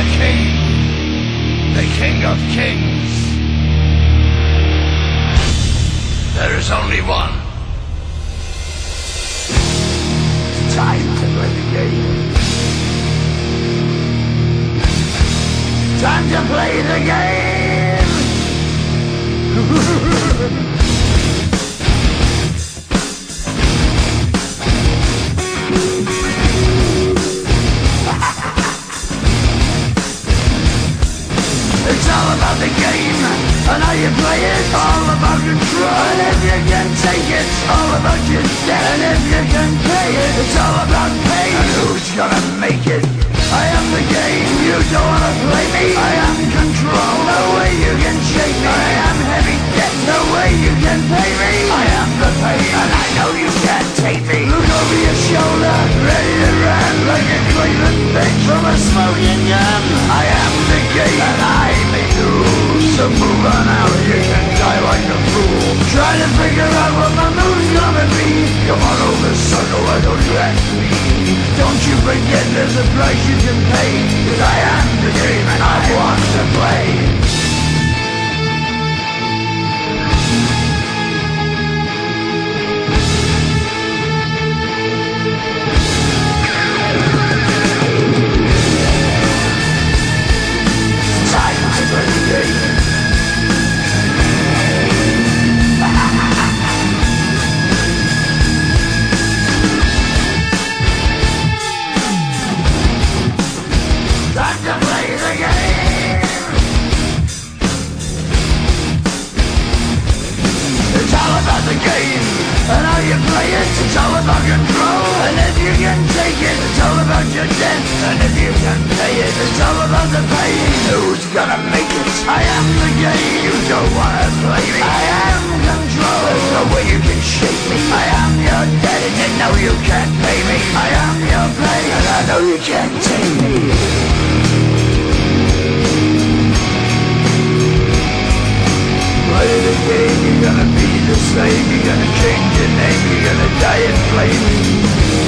the king, the king of kings. There is only one. Time to play the game. Time to play the game. all about the game and how you play it. All about control. And if you can take it, all about your debt. And if you can pay it, it's all about pain. And who's gonna make it? I am the game. You don't wanna play me. I am control. No way you can So move on out, you can die like a fool. Trying to figure out what my move's gonna be. Come on over, sucker, why don't you ask me? Don't you forget there's a price you you play it. It's all about control, and if you can take it, it's all about your debt. And if you can pay it, it's all about the pain. Who's gonna make it? I am the game. You don't wanna play me. I am control. There's no way you can shake me. I am your debt, and know you can't pay me. I am your pain, and I know you can't take me. Play the game, you're gonna the same You're gonna change your name, you're gonna die in flames